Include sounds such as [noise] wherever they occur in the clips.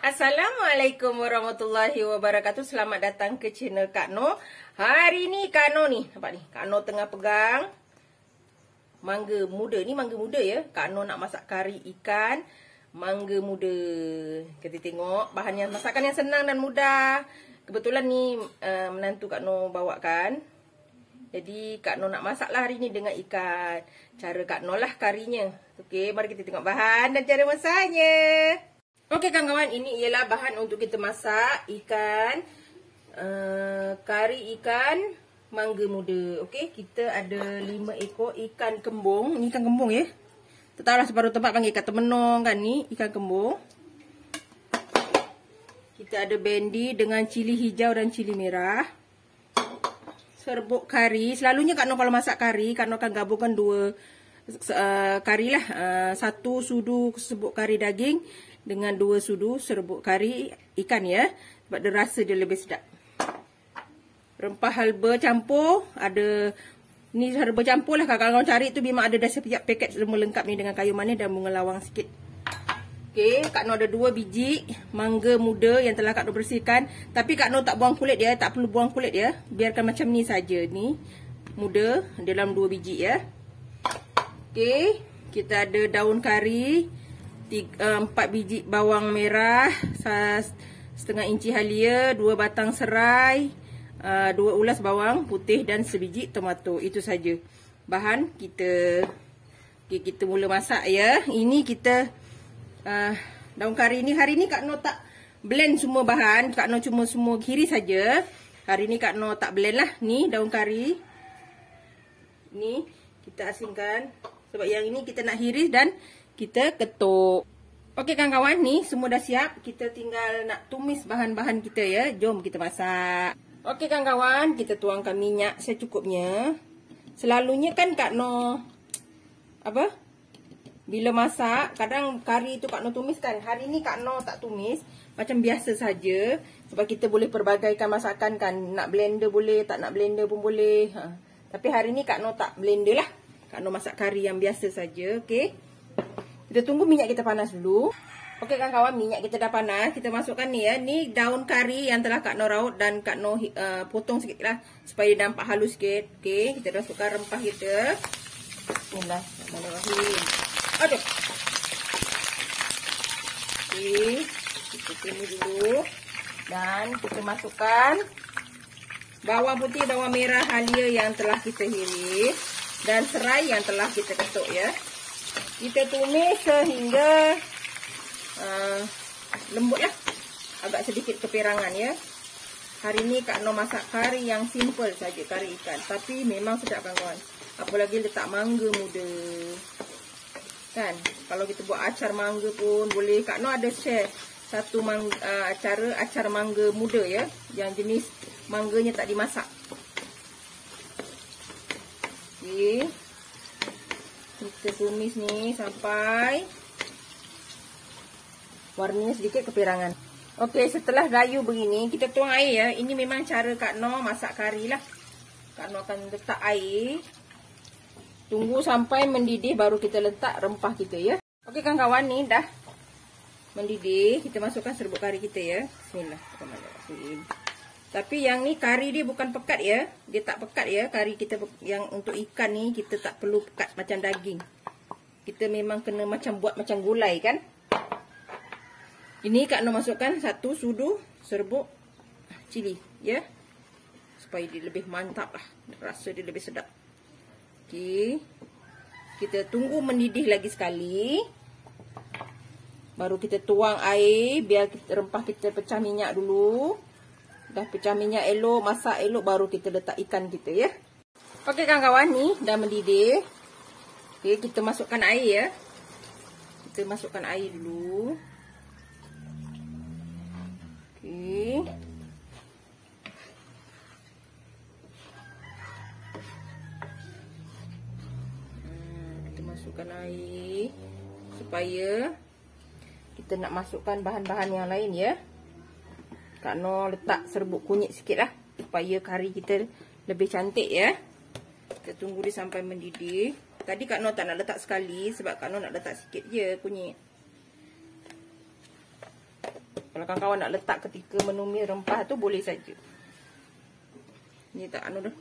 Assalamualaikum warahmatullahi wabarakatuh. Selamat datang ke channel Kak No. Hari ni Kak No ni, nampak ni. Kak No tengah pegang mangga muda. Ni mangga muda ya. Kak No nak masak kari ikan mangga muda. Kita tengok bahan yang masakan yang senang dan mudah. Kebetulan ni uh, menantu Kak No bawakan. Jadi Kak No nak masaklah hari ni dengan ikan. Cara Kak No lah karinya. Okey, mari kita tengok bahan dan cara masaknya. Okey kawan-kawan, ini ialah bahan untuk kita masak ikan uh, kari ikan mangga muda. Okey, kita ada 5 ekor ikan kembung. Ini ikan kembung ya. Tetaplah separuh tempat panggil ikan temenong kan ni, ikan kembung. Kita ada bendi dengan cili hijau dan cili merah. Serbuk kari. Selalunya Kak Noh kalau masak kari, Kak Noh akan gabungkan dua uh, kari lah. Uh, satu sudu serbuk kari daging dengan dua sudu serbuk kari ikan ya. Sebab dia rasa dia lebih sedap. Rempah halba campur. Ada ni herba campur lah. Kalau kawan cari tu memang ada dah setiap paket semua lengkap ni dengan kayu manis dan bunga lawang sikit. Okey, Kak Noh ada dua biji mangga muda yang telah Kak Noh bersihkan. Tapi Kak Noh tak buang kulit dia, tak perlu buang kulit dia. Biarkan macam ni saja ni. Muda dalam dua biji ya. Okey, kita ada daun kari tiga, uh, empat biji bawang merah, setengah inci halia, dua batang serai, uh, dua ulas bawang putih dan sebiji tomato. Itu saja bahan kita. Okay, kita mula masak ya. Ini kita uh, daun kari ni hari ni Kak No tak blend semua bahan. Kak No cuma semua kiri saja. Hari ni Kak No tak blend lah. Ni daun kari. Ni kita asingkan. Sebab yang ini kita nak hiris dan kita ketuk. Okey kawan-kawan ni semua dah siap. Kita tinggal nak tumis bahan-bahan kita ya. Jom kita masak. Okey kawan-kawan, kita tuangkan minyak secukupnya. Selalunya kan Kak No apa? Bila masak, kadang kari tu Kak No tumiskan. Hari ni Kak No tak tumis, macam biasa saja sebab kita boleh perbagaikan masakan kan. Nak blender boleh, tak nak blender pun boleh. Ha. Tapi hari ni Kak No tak blender lah. Kak No masak kari yang biasa saja, okey. Kita tunggu minyak kita panas dulu. Okey kawan-kawan, minyak kita dah panas. Kita masukkan ni ya. Ni daun kari yang telah Kak Noh raut dan Kak Noh uh, potong sikit lah. Supaya nampak halus sikit. Okey, kita masukkan rempah kita. Bismillahirrahmanirrahim. Aduh. Okey, kita tumis dulu. Dan kita masukkan bawang putih, bawang merah halia yang telah kita hiris. Dan serai yang telah kita ketuk ya. Kita tumis sehingga uh, lembut lah. Agak sedikit kepirangan ya. Hari ni Kak Noh masak kari yang simple saja kari ikan. Tapi memang sedap kawan-kawan. Apalagi letak mangga muda. Kan? Kalau kita buat acar mangga pun boleh. Kak Noh ada share satu mangga, uh, cara acar mangga muda ya. Yang jenis mangganya tak dimasak. Okay. Kita tumis ni sampai warnanya sedikit kepirangan. Okey, setelah gayu begini, kita tuang air ya. Ini memang cara Kak No masak kari lah. Kak No akan letak air. Tunggu sampai mendidih baru kita letak rempah kita ya. Okey kawan-kawan ni dah mendidih. Kita masukkan serbuk kari kita ya. Bismillahirrahmanirrahim. Tapi yang ni kari dia bukan pekat ya. Dia tak pekat ya. Kari kita yang untuk ikan ni kita tak perlu pekat macam daging. Kita memang kena macam buat macam gulai kan. Ini Kak Noh masukkan satu sudu serbuk cili ya. Supaya dia lebih mantap lah. Rasa dia lebih sedap. Okey. Kita tunggu mendidih lagi sekali. Baru kita tuang air biar rempah kita pecah minyak dulu. Dah pecah minyak elok, masak elok baru kita letak ikan kita ya. Okey kawan-kawan ni dah mendidih. Okey, kita masukkan air ya. Kita masukkan air dulu. Okey. Hmm, masukkan air supaya kita nak masukkan bahan-bahan yang lain ya. Kak Noh letak serbuk kunyit sikit lah. Supaya kari kita lebih cantik ya. Kita tunggu dia sampai mendidih. Tadi Kak Noh tak nak letak sekali. Sebab Kak Noh nak letak sikit je kunyit. Kalau kawan-kawan nak letak ketika menumis rempah tu boleh saja. Ni tak anu dah.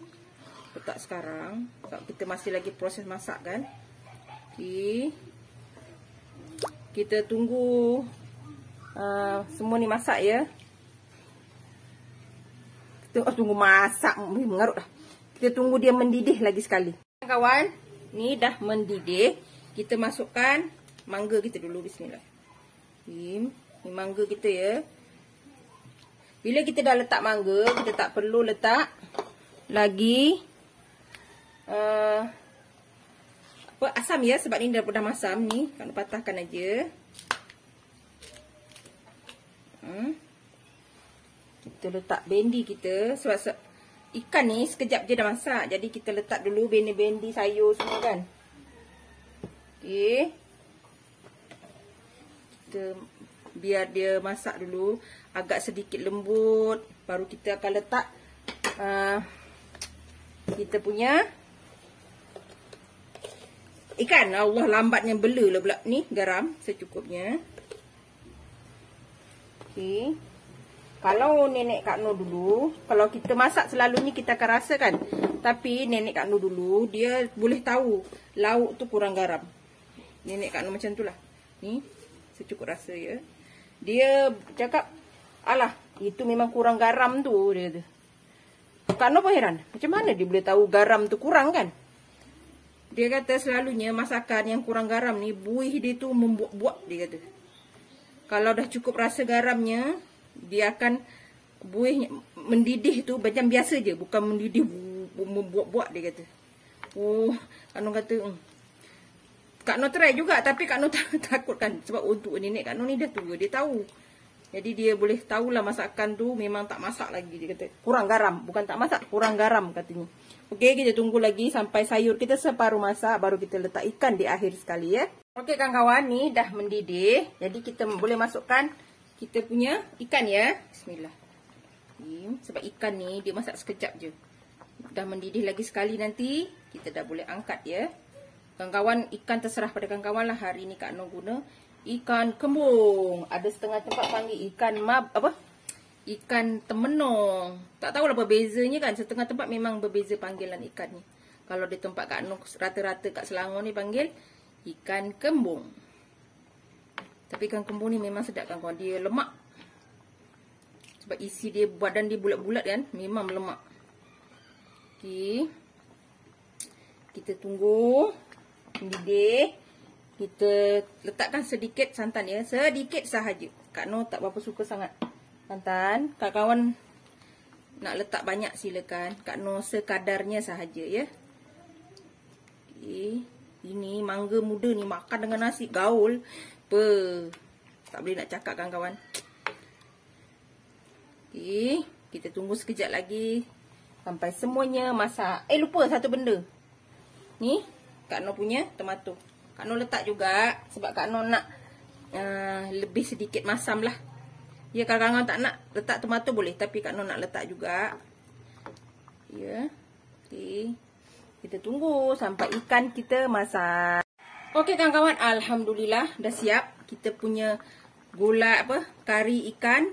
Letak sekarang. Sebab kita masih lagi proses masak kan. Okey. Kita tunggu uh, semua ni masak ya. Kita oh, tunggu masak. Mengarut dah. Kita tunggu dia mendidih lagi sekali. Kawan, ni dah mendidih. Kita masukkan mangga kita dulu. Bismillah. Ini mangga kita ya. Bila kita dah letak mangga, kita tak perlu letak lagi uh, apa asam ya sebab ni dah dah masam ni. Kena patahkan aja. Hmm. Kita letak bendi kita. Sebab ikan ni sekejap je dah masak. Jadi kita letak dulu bendi-bendi sayur semua kan. Okey. Kita biar dia masak dulu. Agak sedikit lembut. Baru kita akan letak uh, kita punya ikan. Allah lambatnya bela lah pula. Ni garam secukupnya. Okey kalau nenek Kak Nur dulu kalau kita masak selalunya kita akan rasakan tapi nenek Kak Nur dulu dia boleh tahu lauk tu kurang garam nenek Kak Nur macam tu lah ni secukup rasa ya dia cakap, alah, itu memang kurang garam tu, dia kata. Kak Noh pun heran, macam mana dia boleh tahu garam tu kurang kan? Dia kata selalunya masakan yang kurang garam ni, buih dia tu membuat-buat, dia kata. Kalau dah cukup rasa garamnya, dia akan buih mendidih tu macam biasa je. Bukan mendidih membuat-buat, dia kata. Oh, Kak Noh kata, hmm. Kak Noh try juga tapi Kak Noh [laughs] takut kan sebab untuk nenek Kak Noh ni dah tua dia tahu. Jadi dia boleh tahulah masakan tu memang tak masak lagi dia kata. Kurang garam, bukan tak masak, kurang garam katanya. Okey, kita tunggu lagi sampai sayur kita separuh masak baru kita letak ikan di akhir sekali ya. Okey kawan-kawan ni dah mendidih. Jadi kita boleh masukkan kita punya ikan ya. Bismillah. Sebab ikan ni dia masak sekejap je. Dah mendidih lagi sekali nanti kita dah boleh angkat ya. Kawan-kawan ikan terserah pada kawan-kawan lah hari ni Kak Noh guna ikan kembung. Ada setengah tempat panggil ikan mab apa? Ikan temenong. Tak tahu lah apa bezanya kan. Setengah tempat memang berbeza panggilan ikan ni. Kalau di tempat Kak Noh rata-rata kat Selangor ni panggil ikan kembung. Tapi ikan kembung ni memang sedap kan kawan. Dia lemak. Sebab isi dia badan dia bulat-bulat kan. Memang lemak. Okey. Kita tunggu mendidih kita letakkan sedikit santan ya sedikit sahaja Kak Noh tak berapa suka sangat santan kawan-kawan nak letak banyak silakan Kak Noh sekadarnya sahaja ya okay. ini mangga muda ni makan dengan nasi gaul apa tak boleh nak cakap kawan-kawan okay. kita tunggu sekejap lagi sampai semuanya masak eh lupa satu benda ni Kak Noh punya tomato. Kak Noh letak juga sebab Kak Noh nak uh, lebih sedikit masam lah. Ya kalau kawan tak nak letak tomato boleh tapi Kak Noh nak letak juga. Ya. Okey. Kita tunggu sampai ikan kita masak. Okey kawan-kawan, alhamdulillah dah siap kita punya gula apa? Kari ikan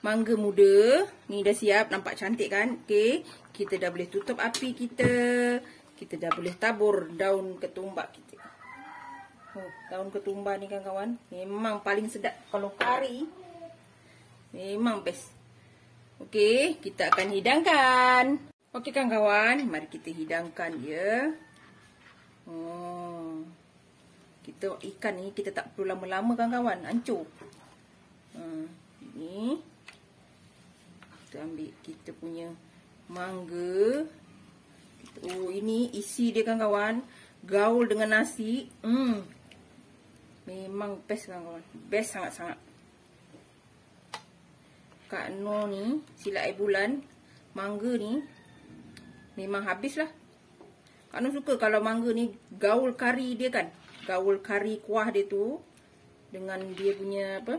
mangga muda. Ni dah siap, nampak cantik kan? Okey, kita dah boleh tutup api kita kita dah boleh tabur daun ketumbar kita. Oh, daun ketumbar ni kan kawan, memang paling sedap kalau kari. Memang best. Okey, kita akan hidangkan. Okey kan kawan, mari kita hidangkan dia. Oh. Kita ikan ni kita tak perlu lama-lama kan kawan, hancur. Hmm, ni. Kita ambil kita punya mangga. Oh, ini isi dia kan kawan. Gaul dengan nasi. Hmm. Memang best kan kawan. Best sangat-sangat. Kak No ni, sila air bulan. Mangga ni. Memang habis lah. Kak No suka kalau mangga ni gaul kari dia kan. Gaul kari kuah dia tu. Dengan dia punya apa.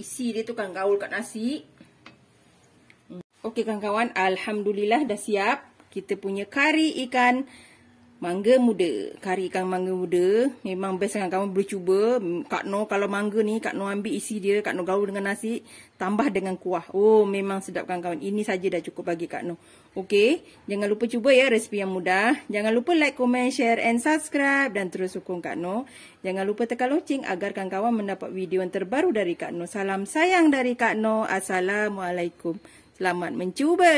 Isi dia tu kan gaul kat nasi. Okey kawan-kawan, alhamdulillah dah siap kita punya kari ikan Mangga muda. Kari ikan mangga muda. Memang best dengan kamu boleh cuba. Kak No kalau mangga ni, Kak No ambil isi dia. Kak No gaul dengan nasi. Tambah dengan kuah. Oh, memang sedap kawan-kawan. Ini saja dah cukup bagi Kak No. Okey. Jangan lupa cuba ya resipi yang mudah. Jangan lupa like, comment, share and subscribe. Dan terus sokong Kak No. Jangan lupa tekan loceng agar kawan-kawan mendapat video yang terbaru dari Kak No. Salam sayang dari Kak No. Assalamualaikum. Selamat mencuba.